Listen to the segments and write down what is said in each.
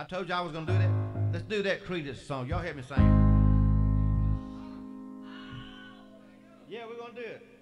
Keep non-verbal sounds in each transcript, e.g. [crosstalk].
I told you I was going to do that. Let's do that Creedence song. Y'all hear me sing. Yeah, we're going to do it.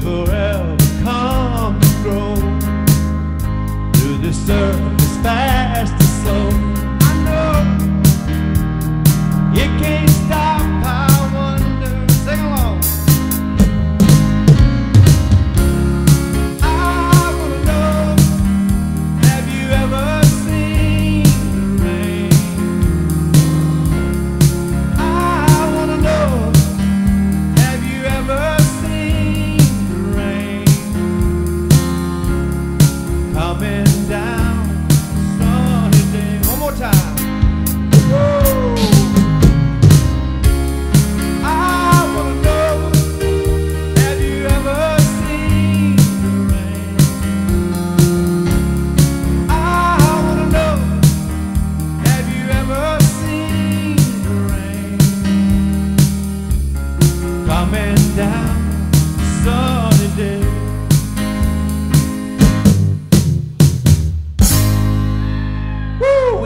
forever come and grow through this earth.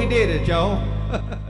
did it, y'all. [laughs]